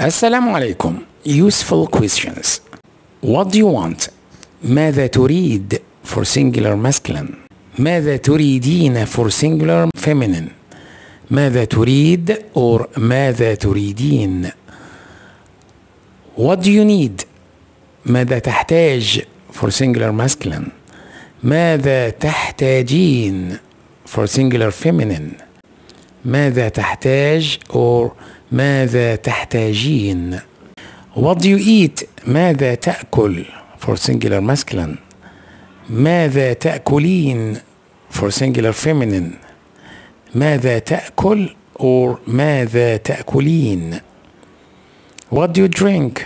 السلام عليكم useful questions what do you want ماذا تريد for singular masculine ماذا تريدين for singular feminine ماذا تريد or ماذا تريدين what do you need ماذا تحتاج for singular masculine ماذا تحتاجين for singular feminine ماذا تحتاج or ماذا تحتاجين What do you eat ماذا تأكل for singular masculine ماذا تأكلين for singular feminine ماذا تأكل or ماذا تأكلين What do you drink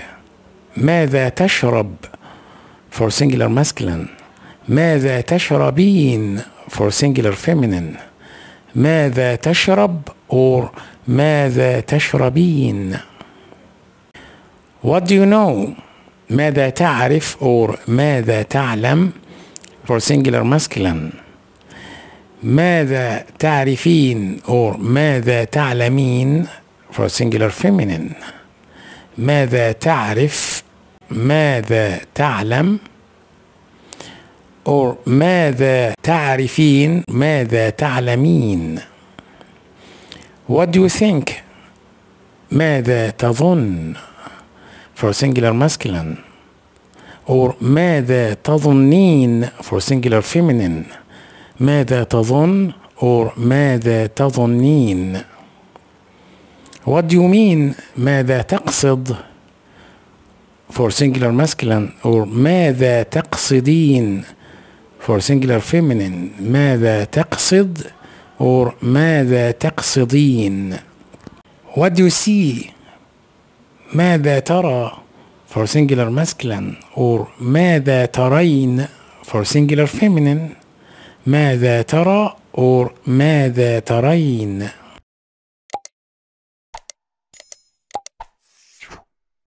ماذا تشرب for singular masculine ماذا تشربين for singular feminine ماذا تشرب or ماذا تشربين؟ What do you know? ماذا تعرف or ماذا تعلم? For singular masculine. ماذا تعرفين or ماذا تعلمين? For singular feminine. ماذا تعرف? ماذا تعلم? Or ماذا تعرفين? ماذا تعلمين؟ What do you think ماذا تظن for singular masculine or ماذا تظنين for singular feminine ماذا تظن or ماذا تظنين what do you mean ماذا تقصد for singular masculine or ماذا تقصدين for singular feminine ماذا تقصد or ماذا تقصدين what do you see ماذا ترى for singular masculine or ماذا ترين for singular feminine ماذا ترى or ماذا ترين